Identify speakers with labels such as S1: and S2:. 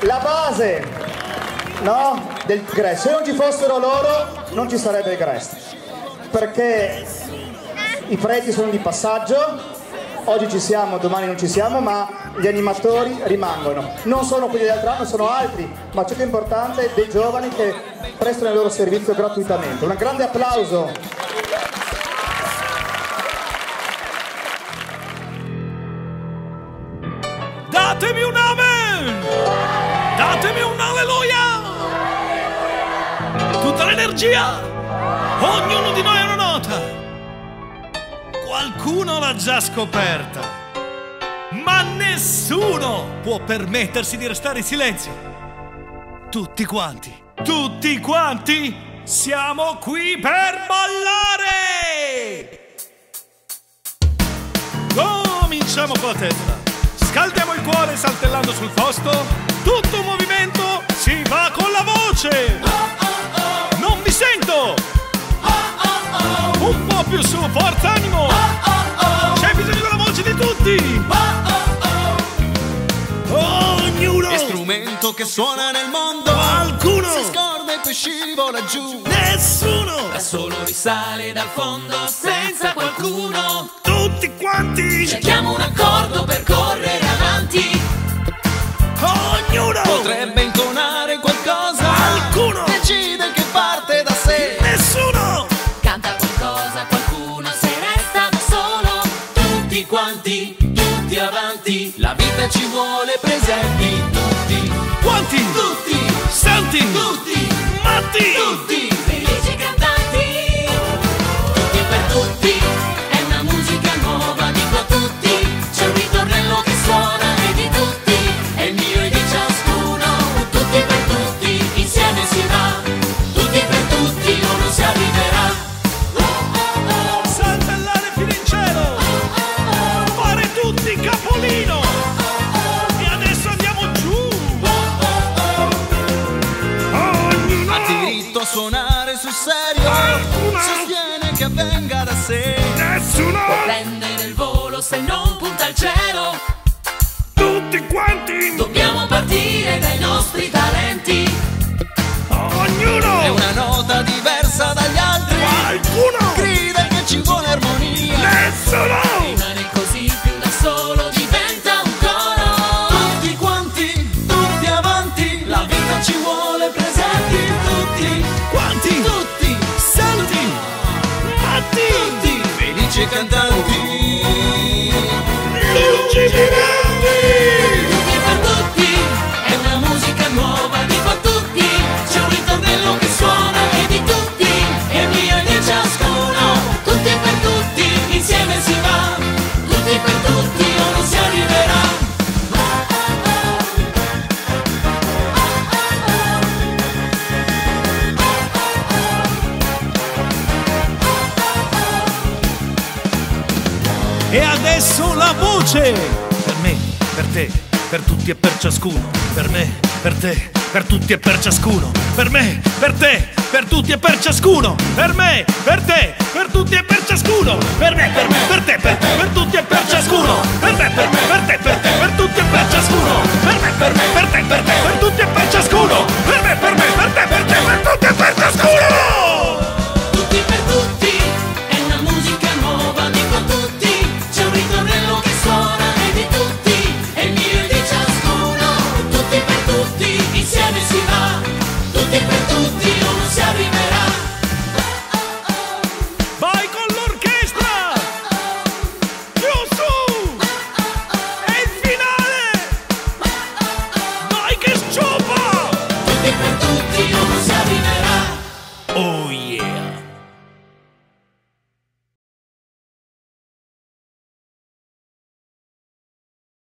S1: la base no, del GRES. Se non ci fossero loro non ci sarebbe il GRES, perché i preti sono di passaggio, oggi ci siamo, domani non ci siamo, ma gli animatori rimangono. Non sono quelli dell'altro anno, sono altri, ma ciò che è importante è dei giovani che prestano il loro servizio gratuitamente. Un grande applauso
S2: Datemi un amen! Datemi un alleluia! Tutta l'energia! Ognuno di noi ha una nota! Qualcuno l'ha già scoperta! Ma nessuno può permettersi di restare in silenzio! Tutti quanti, tutti quanti siamo qui per ballare! Cominciamo con la testa! Scaldiamo il cuore saltellando sul posto. Tutto un movimento si va con la voce. Non vi sento. Un po' più su, forza animo. C'è bisogno della voce di tutti. Ognuno.
S3: È strumento che suona nel mondo.
S2: Qualcuno.
S3: Si scorda e poi scivola giù.
S2: Nessuno.
S4: Da solo risale dal fondo senza qualcuno.
S2: Tutti quanti.
S3: Vita ci vuole presenti tutti.
S2: Quanti?
S3: Tutti.
S2: Santi.
S3: Tutti.
S2: Matti.
S3: Tutti. Suonare sul serio. Sostiene che avvenga da sé.
S2: Nessuno.
S4: Prendere il volo se non punta al cielo.
S2: Tutti quanti.
S4: Dobbiamo partire dai nostri talenti.
S2: Matti.
S3: tutti. Felici cantanti.
S4: E
S2: adesso la voce! Per me, per te, per tutti e per ciascuno. Per me, per te, per tutti e per ciascuno. Per me, per te, per tutti e per ciascuno. Per me, per te, per tutti e per ciascuno. Per me, per me, per te, per tutti e per ciascuno. Per me, per me, per te, per te, per tutti e per ciascuno. Per me,